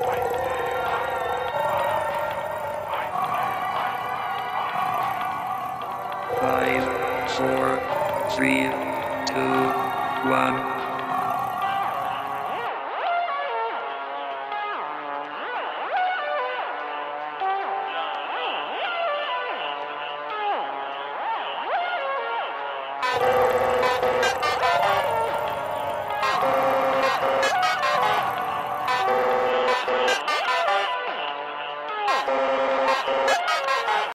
Bye. Five, four, three, two, one. Thank